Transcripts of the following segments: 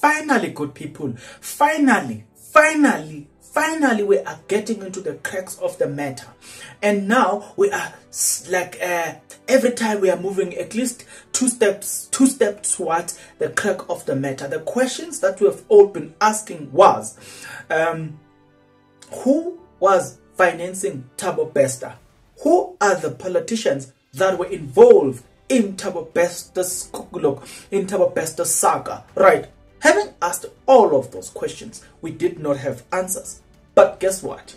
finally, good people, finally, finally, finally we are getting into the cracks of the matter. And now we are like uh, every time we are moving at least two steps two steps towards the crack of the matter. The questions that we have all been asking was um, who was financing Thabo Bester who are the politicians that were involved in Thabo Bester's in Thabo Bester's saga? Right Having asked all of those questions, we did not have answers. But guess what?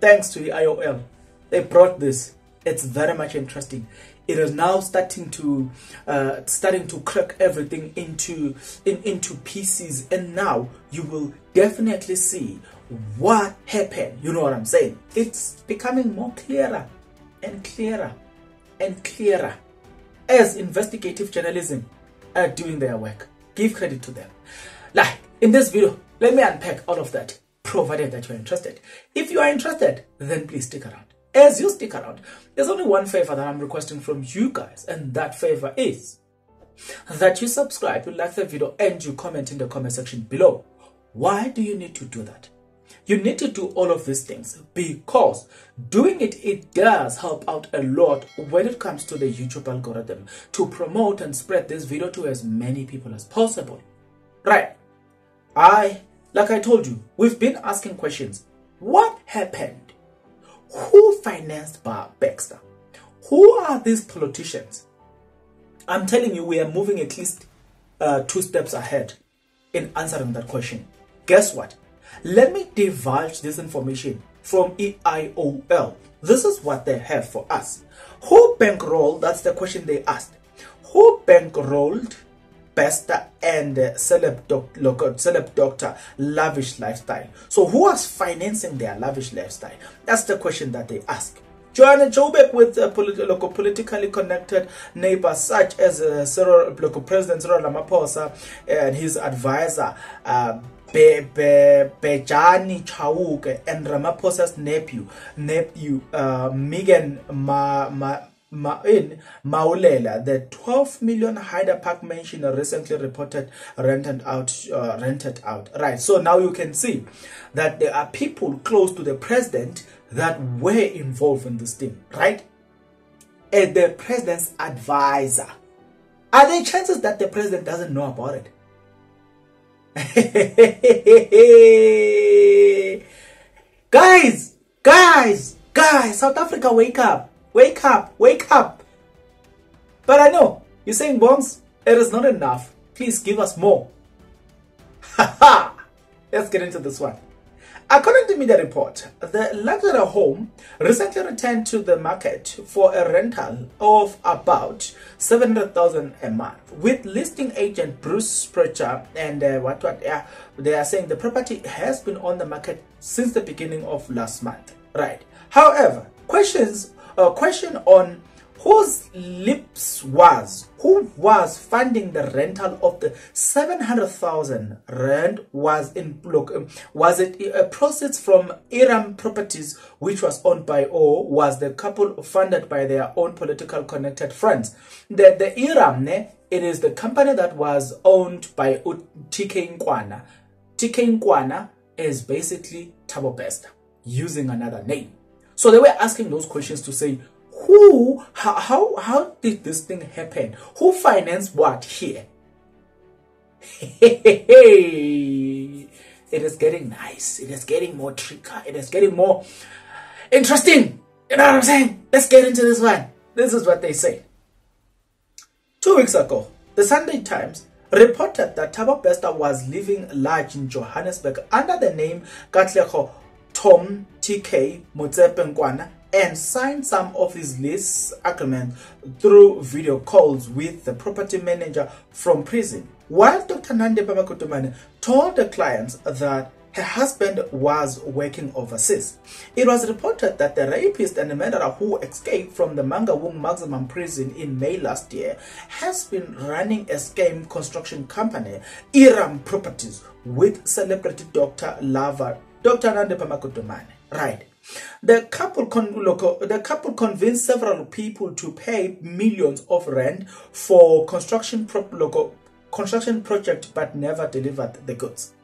Thanks to the IOL, they brought this. It's very much interesting. It is now starting to uh, starting to crack everything into in, into pieces, and now you will definitely see what happened. You know what I'm saying? It's becoming more clearer and clearer and clearer as investigative journalism are doing their work. Give credit to them. Like in this video, let me unpack all of that, provided that you're interested. If you are interested, then please stick around. As you stick around, there's only one favor that I'm requesting from you guys, and that favor is that you subscribe, you like the video, and you comment in the comment section below. Why do you need to do that? You need to do all of these things because doing it, it does help out a lot when it comes to the YouTube algorithm to promote and spread this video to as many people as possible. Right. I, like I told you, we've been asking questions. What happened? Who financed Bar Baxter? Who are these politicians? I'm telling you, we are moving at least uh, two steps ahead in answering that question. Guess what? Let me divulge this information from EIOL. This is what they have for us. Who bankrolled? That's the question they asked. Who bankrolled Bester and uh, celeb, doc, local, celeb doctor lavish lifestyle? So who was financing their lavish lifestyle? That's the question that they ask. Joanna Joburg with uh, local politically connected neighbors such as uh, Cyril, local President Cyril Ramaphosa and his advisor uh, Be, Be, Bejani Chauke and Ramaphosa's nephew, nephew uh, Megan Ma, Ma, Ma, in Maulela, the 12 million Hyder Park mansion recently reported rented out. Uh, rented out. Right. So now you can see that there are people close to the president that were involved in this thing. Right. And the president's advisor. Are there chances that the president doesn't know about it? guys, guys, guys, South Africa, wake up, wake up, wake up. But I know you're saying, Bombs, it is not enough. Please give us more. Haha, let's get into this one. According to media report, the luxury home recently returned to the market for a rental of about 700,000 a month. With listing agent Bruce Sprecher and uh, what what yeah, they are saying the property has been on the market since the beginning of last month. Right. However, questions uh, question on whose lips was who was funding the rental of the 700,000 rand was in um, was it a proceeds from Iram properties which was owned by or was the couple funded by their own political connected friends. The the Iram ne, it is the company that was owned by TK Nkwana. TK Nkwana is basically Thabo Bester using another name. So they were asking those questions to say who how, how how did this thing happen? Who financed what here? It is getting nice. It is getting more tricky it is getting more interesting. You know what i'm saying? Let's get into this one. This is what they say. Two weeks ago the sunday times reported that Thabo Bester was living large in Johannesburg under the name Katlego Tom TK Motsepe Nkwana and signed some of his lease agreement through video calls with the property manager from prison. While Dr. Nandipha Magudumane told the clients that her husband was working overseas. It was reported that the rapist and the murderer who escaped from the Mangaung maximum prison in May last year has been running a scam construction company, Iram Properties, with celebrity Dr. Lava, Dr. Nandipha Magudumane. Right. The couple, the couple convinced several people to pay millions of rent for construction local construction project but never delivered the goods.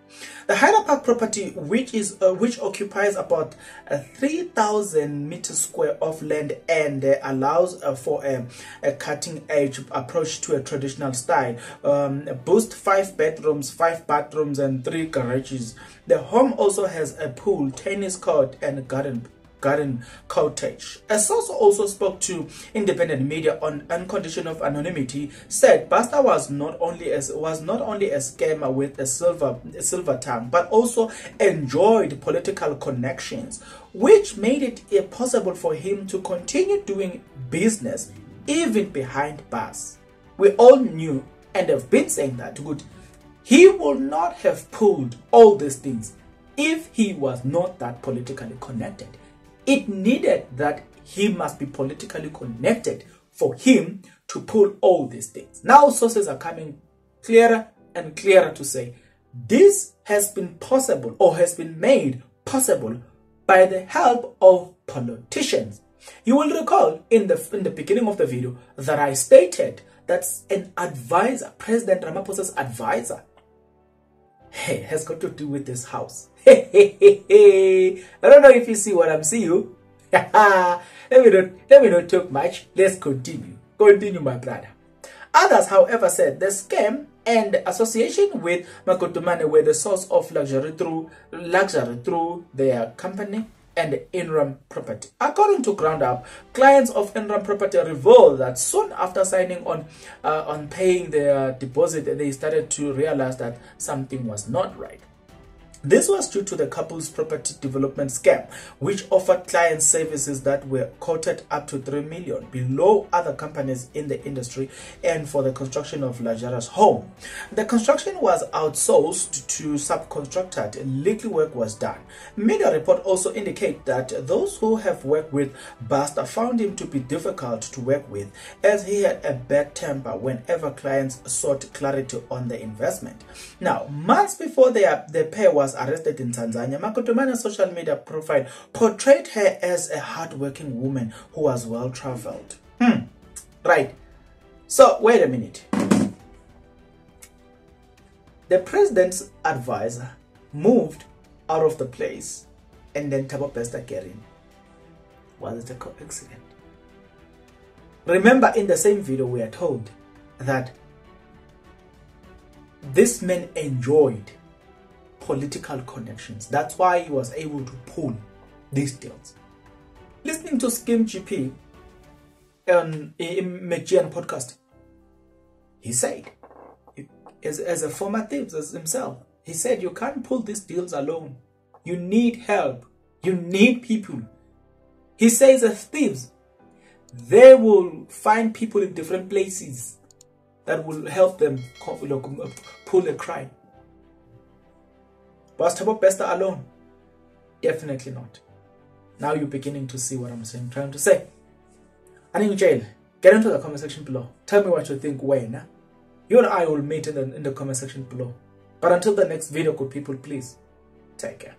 The Hyder Park property, which is uh, which occupies about uh, 3,000 meters square of land and uh, allows uh, for a, a cutting-edge approach to a traditional style, um, boasts five bedrooms, five bathrooms, and three garages. The home also has a pool, tennis court, and garden garden cottage. A source also spoke to independent media on, on condition of anonymity, said Bester was not only as was not only a scammer with a silver a silver tongue, but also enjoyed political connections, which made it possible for him to continue doing business even behind bars. We all knew and have been saying that good. He would not have pulled all these things if he was not that politically connected. It needed that he must be politically connected for him to pull all these things. Now sources are coming clearer and clearer to say this has been possible or has been made possible by the help of politicians. You will recall in the, in the beginning of the video that I stated that an advisor, President Ramaphosa's advisor, has got to do with this house. I don't know if you see what I'm seeing. let me not let me not talk much. Let's continue. Continue, my brother. Others, however, said the scam and association with Magudumane were the source of luxury through luxury through their company and Inram Property. According to GroundUp, clients of Inram Property revealed that soon after signing on uh, on paying their deposit, they started to realize that something was not right. This was due to the couple's property development scam, which offered clients services that were quoted up to 3 million below other companies in the industry and for the construction of luxurious home. The construction was outsourced to subcontracted, and little work was done. Media report also indicate that those who have worked with Bester found him to be difficult to work with as he had a bad temper whenever clients sought clarity on the investment. Now, months before their, their pair was arrested in Tanzania, Magudumane's social media profile portrayed her as a hardworking woman who was well traveled. Hmm. Right. So, wait a minute. The president's advisor moved out of the place and then Thabo Bester Gerin. Was it a coincidence? Remember in the same video we are told that this man enjoyed political connections. That's why he was able to pull these deals. Listening to Skim GP on um, in McGeon podcast, he said, as, as a former thief as himself, he said you can't pull these deals alone. You need help. You need people. He says as thieves, they will find people in different places that will help them pull a crime. Was Thabo Bester alone? Definitely not. Now you're beginning to see what I'm saying, trying to say. And in jail, get into the comment section below. Tell me what you think when. You and I will meet in the, in the comment section below. But until the next video, good people, please take care.